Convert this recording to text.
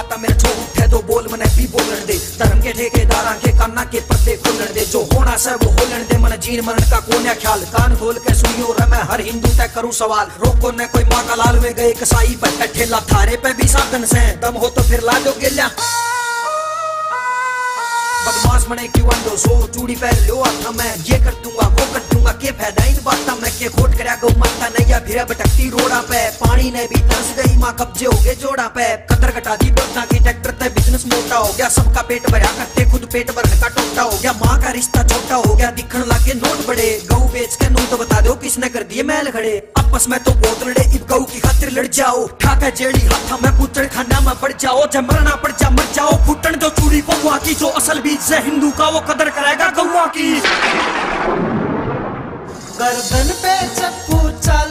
माता मेरे छो उठे तो बोल मने भी बोलन दे। धर्म के ठेकेदार के काना के पत्ते खोलन दे। जो होना से वो होलन दे, मन जीन मरण का कोन्या ख्याल। कान खोल के सुनियो रे, मैं हर हिंदू तय करूँ सवाल। रोको ने कोई माँ लाल में गए कसाई पर ठेला थारे पे भी साधन से। दम हो तो फिर ला दो गेल्या। बदमाश बने क्यों अंडो सो चूड़ी पहन लो आता मैं ये कर दूँगा। के खोट कर गौ माता नैया फिर भटकती रोड़ा पे। पानी ने भी तरस गई माँ कब्जे हो गए जोड़ा पे। कतर कटा दी बदना की ट्रैक्टर ते बिज़नेस मोटा हो गया। सबका पेट भरा करते खुद पेट भरने का टोटा हो गया। माँ का रिश्ता छोटा हो गया। दिखने लगे नोट बड़े। गऊ बेच के नोट बता दो किसने कर दिए मैल खड़े। आपस में तो बहुत लड़े। इब गऊ की खातिर लड़ जाओ। ठाका जेड़ी हाथा में पुतड़ खाना में पड़ जाओ। जब मरना पड़ जा, मर जाओ। फुटन जो चूड़ी पहुआ की, जो असल बीज से हिंदू का वो कदर करेगा की गर्दन पे चप्पू चले।